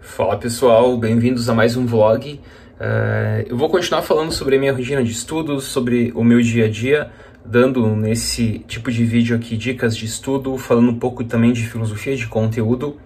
Fala pessoal, bem-vindos a mais um vlog. Uh, eu vou continuar falando sobre a minha rotina de estudos, sobre o meu dia a dia, dando nesse tipo de vídeo aqui dicas de estudo, falando um pouco também de filosofia de conteúdo.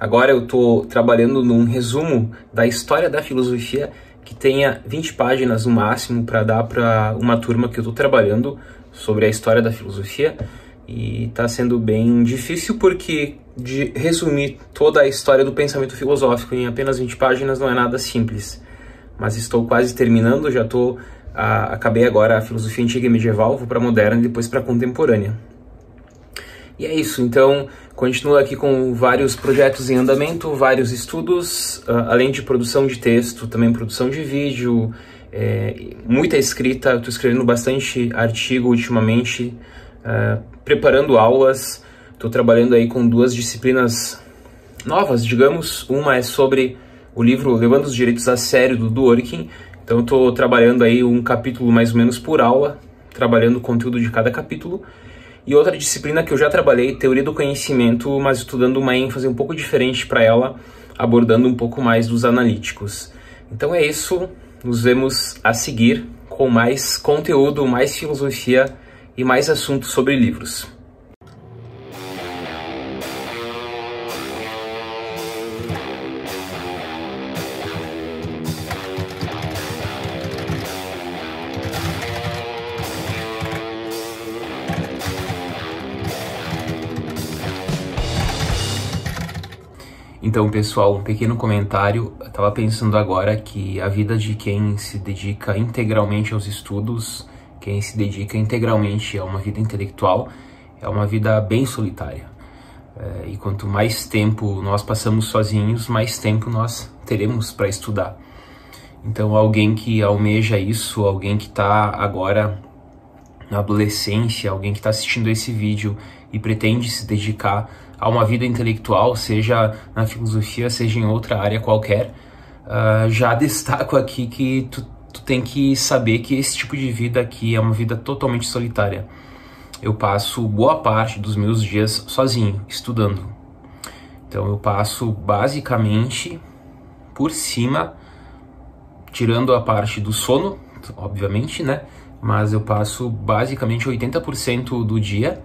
Agora eu estou trabalhando num resumo da história da filosofia que tenha 20 páginas no máximo para dar para uma turma que eu estou trabalhando sobre a história da filosofia e está sendo bem difícil porque de resumir toda a história do pensamento filosófico em apenas 20 páginas não é nada simples. Mas estou quase terminando, já estou acabei agora a filosofia antiga e medieval, vou para moderna e depois para contemporânea. E é isso, então continuo aqui com vários projetos em andamento, vários estudos, uh, além de produção de texto, também produção de vídeo, é, muita escrita, estou escrevendo bastante artigo ultimamente, uh, preparando aulas, estou trabalhando aí com duas disciplinas novas, digamos, uma é sobre o livro Levando os Direitos a Sério, do Dworkin, então estou trabalhando aí um capítulo mais ou menos por aula, trabalhando o conteúdo de cada capítulo, e outra disciplina que eu já trabalhei, teoria do conhecimento, mas estudando uma ênfase um pouco diferente para ela, abordando um pouco mais dos analíticos. Então é isso, nos vemos a seguir com mais conteúdo, mais filosofia e mais assuntos sobre livros. Então, pessoal, um pequeno comentário. Eu tava pensando agora que a vida de quem se dedica integralmente aos estudos, quem se dedica integralmente a uma vida intelectual, é uma vida bem solitária. É, e quanto mais tempo nós passamos sozinhos, mais tempo nós teremos para estudar. Então, alguém que almeja isso, alguém que está agora na adolescência, alguém que está assistindo esse vídeo e pretende se dedicar a uma vida intelectual, seja na filosofia, seja em outra área qualquer, uh, já destaco aqui que tu, tu tem que saber que esse tipo de vida aqui é uma vida totalmente solitária. Eu passo boa parte dos meus dias sozinho, estudando. Então eu passo basicamente por cima, tirando a parte do sono, obviamente, né? Mas eu passo basicamente 80% do dia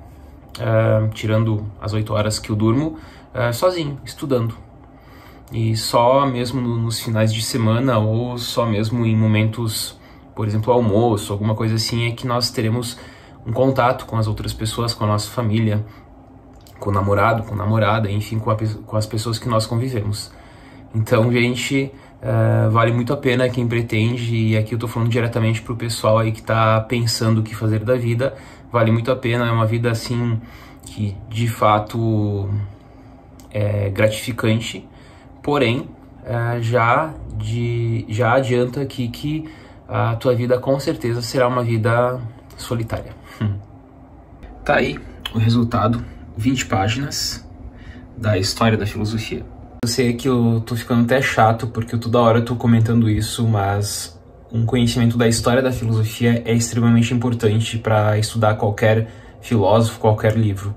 uh, tirando as oito horas que eu durmo, uh, sozinho, estudando. E só mesmo nos finais de semana ou só mesmo em momentos, por exemplo, almoço, alguma coisa assim, é que nós teremos um contato com as outras pessoas, com a nossa família, com o namorado, com a namorada, enfim, com, a, com as pessoas que nós convivemos. Então, gente, uh, vale muito a pena quem pretende, e aqui eu tô falando diretamente pro pessoal aí que tá pensando o que fazer da vida, vale muito a pena, é uma vida assim que de fato é gratificante, porém uh, já, de, já adianta aqui que a tua vida com certeza será uma vida solitária. Tá aí o resultado, 20 páginas da história da filosofia. Eu sei que eu tô ficando até chato porque eu toda hora tô comentando isso, mas um conhecimento da história da filosofia é extremamente importante para estudar qualquer filósofo, qualquer livro.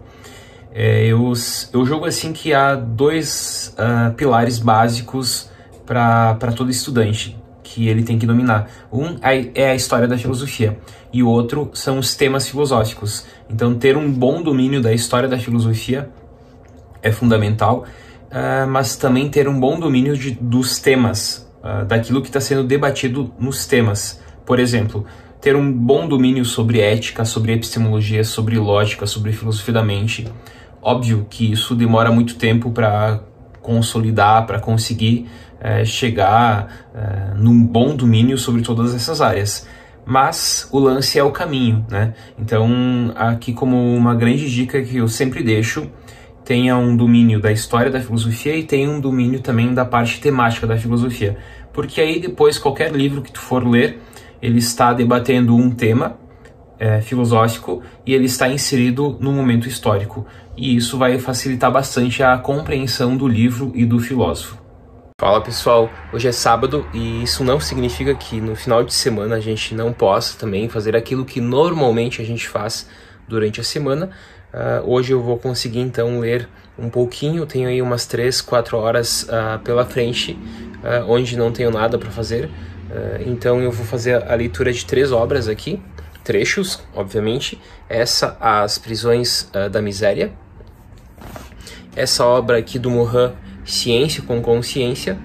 É, eu, eu jogo assim que há dois uh, pilares básicos para todo estudante que ele tem que dominar. Um é a história da filosofia e o outro são os temas filosóficos. Então, ter um bom domínio da história da filosofia é fundamental uh, mas também ter um bom domínio de, dos temas, uh, daquilo que está sendo debatido nos temas. Por exemplo, ter um bom domínio sobre ética, sobre epistemologia, sobre lógica, sobre filosofia da mente. Óbvio que isso demora muito tempo para consolidar, para conseguir uh, chegar uh, num bom domínio sobre todas essas áreas. Mas o lance é o caminho, né? Então, aqui como uma grande dica que eu sempre deixo tenha um domínio da história da filosofia e tenha um domínio também da parte temática da filosofia. Porque aí depois qualquer livro que tu for ler, ele está debatendo um tema é, filosófico e ele está inserido no momento histórico. E isso vai facilitar bastante a compreensão do livro e do filósofo. Fala pessoal, hoje é sábado e isso não significa que no final de semana a gente não possa também fazer aquilo que normalmente a gente faz durante a semana, Uh, hoje eu vou conseguir então ler um pouquinho, tenho aí umas 3, 4 horas uh, pela frente, uh, onde não tenho nada para fazer. então eu vou fazer a leitura de três obras aqui, trechos, obviamente. Essa, As Prisões da Miséria. Essa obra aqui do Mohan, Ciência com Consciência.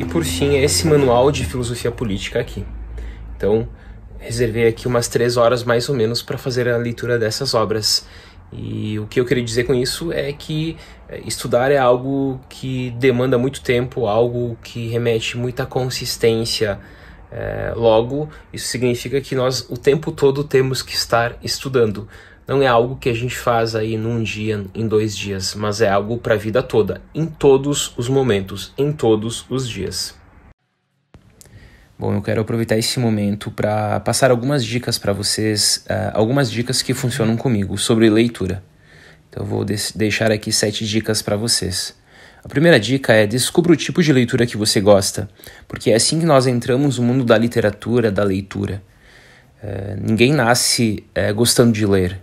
E por fim, esse manual de filosofia política aqui. Então, reservei aqui umas três horas mais ou menos para fazer a leitura dessas obras. E o que eu queria dizer com isso é que é, estudar é algo que demanda muito tempo, algo que remete muita consistência. É, logo, isso significa que nós o tempo todo temos que estar estudando. Não é algo que a gente faz aí num dia, em dois dias, mas é algo para a vida toda, em todos os momentos, em todos os dias. Bom, eu quero aproveitar esse momento para passar algumas dicas para vocês, uh, algumas dicas que funcionam comigo sobre leitura. Então eu vou de deixar aqui sete dicas para vocês. A primeira dica é descubra o tipo de leitura que você gosta, porque é assim que nós entramos no mundo da literatura, da leitura. Uh, ninguém nasce uh, gostando de ler,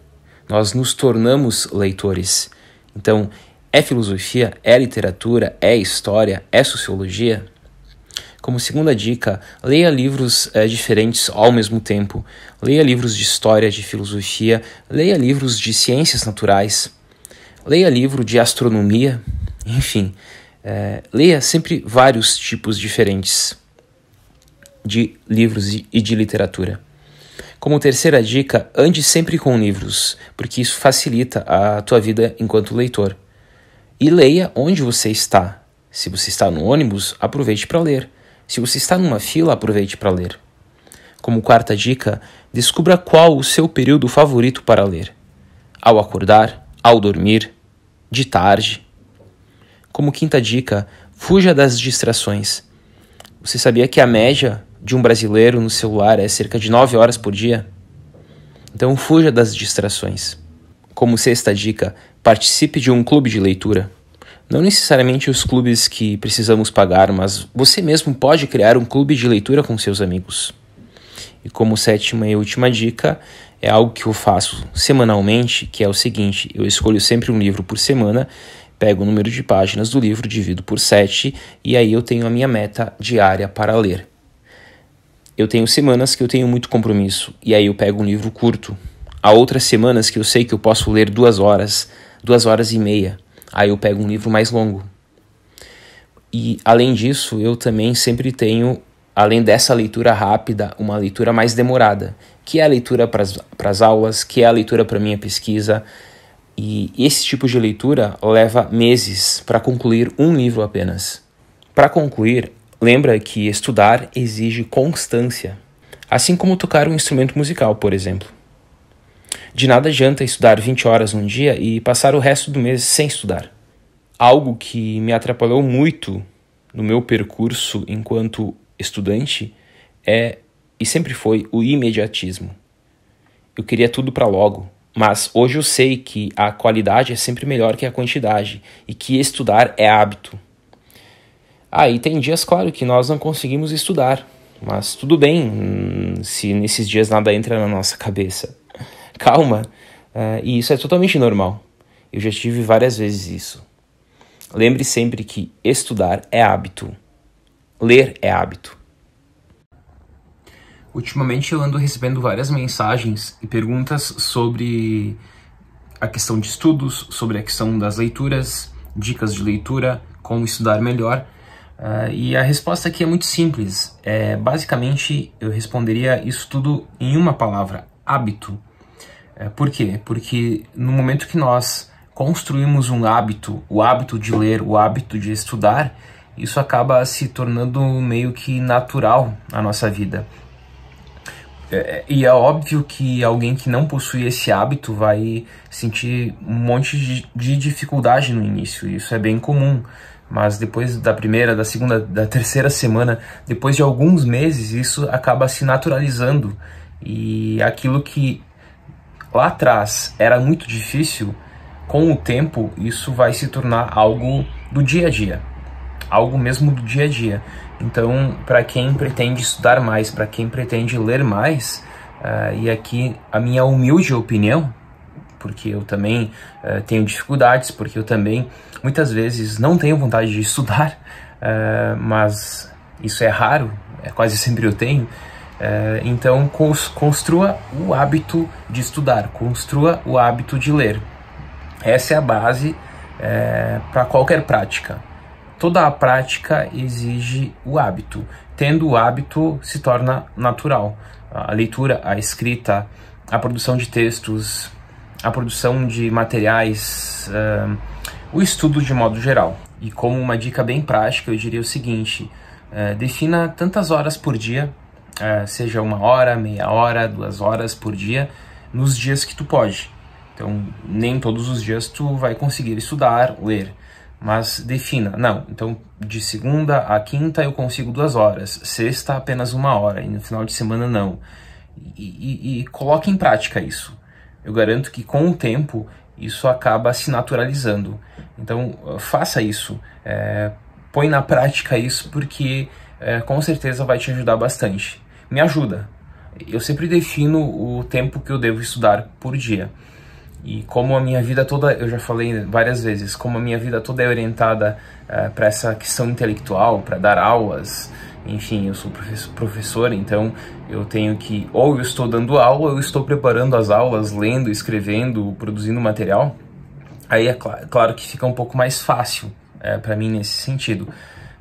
nós nos tornamos leitores. Então, é filosofia, é literatura, é história, é sociologia? Como segunda dica, leia livros é, diferentes ao mesmo tempo. Leia livros de história, de filosofia, leia livros de ciências naturais, leia livro de astronomia, enfim, é, leia sempre vários tipos diferentes de livros e de literatura. Como terceira dica, ande sempre com livros, porque isso facilita a tua vida enquanto leitor. E leia onde você está. Se você está no ônibus, aproveite para ler. Se você está numa fila, aproveite para ler. Como quarta dica, descubra qual o seu período favorito para ler. Ao acordar, ao dormir, de tarde. Como quinta dica, fuja das distrações. Você sabia que a média de um brasileiro no celular é cerca de 9 horas por dia? Então fuja das distrações. Como sexta dica, participe de um clube de leitura. Não necessariamente os clubes que precisamos pagar, mas você mesmo pode criar um clube de leitura com seus amigos. E como sétima e última dica, é algo que eu faço semanalmente, que é o seguinte: eu escolho sempre um livro por semana, pego o número de páginas do livro, divido por sete e aí eu tenho a minha meta diária para ler. Eu tenho semanas que eu tenho muito compromisso e aí eu pego um livro curto. Há outras semanas que eu sei que eu posso ler duas horas, duas horas e meia. Aí eu pego um livro mais longo. E além disso, eu também sempre tenho, além dessa leitura rápida, uma leitura mais demorada, que é a leitura para as aulas, que é a leitura para minha pesquisa. E esse tipo de leitura leva meses para concluir um livro apenas. Para concluir, lembra que estudar exige constância, assim como tocar um instrumento musical, por exemplo. De nada adianta estudar 20 horas num dia e passar o resto do mês sem estudar. Algo que me atrapalhou muito no meu percurso enquanto estudante é e sempre foi o imediatismo. Eu queria tudo para logo, mas hoje eu sei que a qualidade é sempre melhor que a quantidade e que estudar é hábito. Aí ah, tem dias, claro, que nós não conseguimos estudar, mas tudo bem hum, se nesses dias nada entra na nossa cabeça calma. Uh, e isso é totalmente normal. Eu já tive várias vezes isso. Lembre sempre que estudar é hábito. Ler é hábito. Ultimamente eu ando recebendo várias mensagens e perguntas sobre a questão de estudos, sobre a questão das leituras, dicas de leitura, como estudar melhor. Uh, e a resposta aqui é muito simples. É, basicamente, eu responderia isso tudo em uma palavra: hábito. É, por quê? Porque no momento que nós construímos um hábito, o hábito de ler, o hábito de estudar, isso acaba se tornando meio que natural na nossa vida. É, é, e é óbvio que alguém que não possui esse hábito vai sentir um monte de, de dificuldade no início, isso é bem comum. Mas depois da primeira, da segunda, da terceira semana, depois de alguns meses, isso acaba se naturalizando. E aquilo que lá atrás era muito difícil, com o tempo isso vai se tornar algo do dia a dia, algo mesmo do dia a dia. Então, para quem pretende estudar mais, para quem pretende ler mais, uh, e aqui a minha humilde opinião, porque eu também uh, tenho dificuldades, porque eu também muitas vezes não tenho vontade de estudar, uh, mas isso é raro, é quase sempre eu tenho. Uh, então construa o hábito de estudar, construa o hábito de ler. Essa é a base para qualquer prática. Toda a prática exige o hábito. Tendo o hábito, se torna natural. A leitura, a escrita, a produção de textos, a produção de materiais, uh, o estudo de modo geral. E como uma dica bem prática, eu diria o seguinte: uh, defina tantas horas por dia, uh, seja uma hora, meia hora, duas horas por dia, nos dias que tu pode. Então, nem todos os dias tu vai conseguir estudar, ler, mas defina. Não, então de segunda a quinta eu consigo duas horas, sexta apenas uma hora e no final de semana não. E, e, e coloque em prática isso eu garanto que com o tempo isso acaba se naturalizando. Então faça isso, é, põe na prática isso porque é, com certeza vai te ajudar bastante. Me ajuda. Eu sempre defino o tempo que eu devo estudar por dia. E como a minha vida toda, eu já falei várias vezes, como a minha vida toda é orientada é, para essa questão intelectual, para dar aulas, enfim, eu sou professor, então eu tenho que, ou eu estou dando aula, ou eu estou preparando as aulas, lendo, escrevendo, produzindo material. Aí é cl claro que fica um pouco mais fácil é, para mim nesse sentido.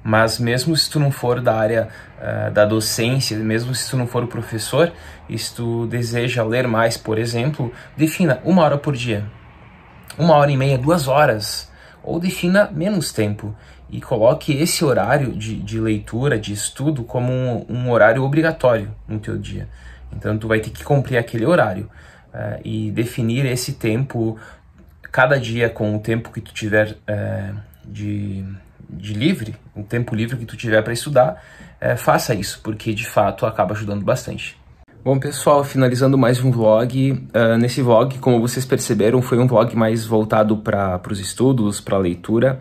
Mas mesmo se tu não for da área uh, da docência, mesmo se tu não for professor, e se tu deseja ler mais, por exemplo, defina uma hora por dia. Uma hora e meia, duas horas. Ou defina menos tempo e coloque esse horário de, de leitura, de estudo, como um, um, horário obrigatório no teu dia. Então, tu vai ter que cumprir aquele horário uh, e definir esse tempo cada dia com o tempo que tu tiver uh, de, de livre, o tempo livre que tu tiver para estudar, uh, faça isso, porque de fato acaba ajudando bastante. Bom, pessoal, finalizando mais um vlog. Uh, nesse vlog, como vocês perceberam, foi um vlog mais voltado para os estudos, para a leitura.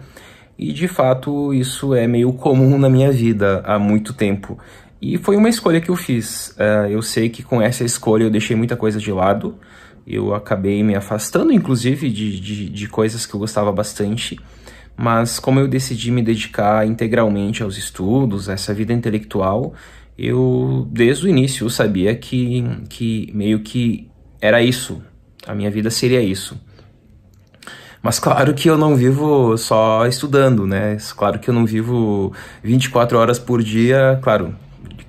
E de fato isso é meio comum na minha vida há muito tempo. E foi uma escolha que eu fiz. Uh, eu sei que com essa escolha eu deixei muita coisa de lado. Eu acabei me afastando, inclusive, de, de, de coisas que eu gostava bastante. Mas como eu decidi me dedicar integralmente aos estudos, a essa vida intelectual, eu desde o início sabia que, que meio que era isso. A minha vida seria isso. Mas claro que eu não vivo só estudando, né? Claro que eu não vivo 24 horas por dia, claro,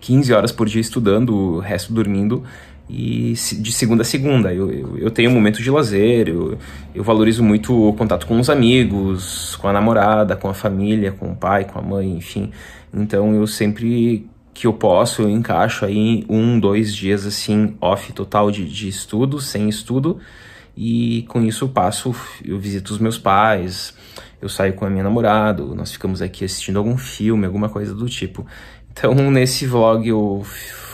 15 horas por dia estudando, o resto dormindo e de segunda a segunda. Eu, eu, eu tenho um momento de lazer, eu, eu valorizo muito o contato com os amigos, com a namorada, com a família, com o pai, com a mãe, enfim. Então eu sempre que eu posso, eu encaixo aí um, dois dias assim, off total de, de estudo, sem estudo, e com isso eu passo, eu visito os meus pais, eu saio com a minha namorada, nós ficamos aqui assistindo algum filme, alguma coisa do tipo. Então nesse vlog eu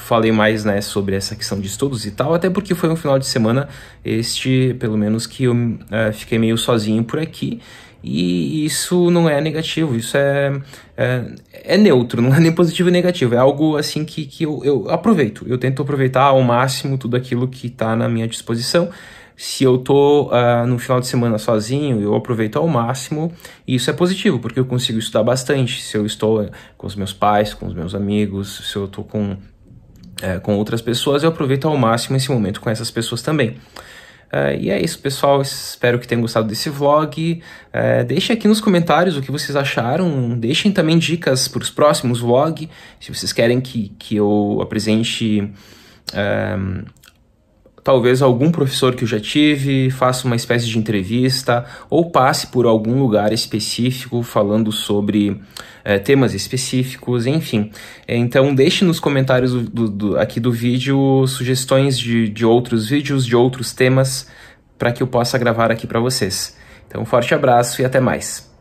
falei mais né, sobre essa questão de estudos e tal, até porque foi um final de semana, este, pelo menos, que eu uh, fiquei meio sozinho por aqui. E isso não é negativo, isso é, é, é, neutro, não é nem positivo nem negativo, é algo assim que, que eu, eu aproveito. Eu tento aproveitar ao máximo tudo aquilo que está na minha disposição se eu tô uh, no final de semana sozinho, eu aproveito ao máximo e isso é positivo, porque eu consigo estudar bastante. Se eu estou com os meus pais, com os meus amigos, se eu estou com, uh, com outras pessoas, eu aproveito ao máximo esse momento com essas pessoas também. Uh, e é isso, pessoal. Espero que tenham gostado desse vlog. Uh, deixem aqui nos comentários o que vocês acharam. Deixem também dicas para os próximos vlogs. Se vocês querem que, que eu apresente talvez algum professor que eu já tive, faça uma espécie de entrevista ou passe por algum lugar específico falando sobre é, temas específicos, enfim. Então deixe nos comentários do, do, aqui do vídeo sugestões de, de outros vídeos, de outros temas, para que eu possa gravar aqui para vocês. Então um forte abraço e até mais.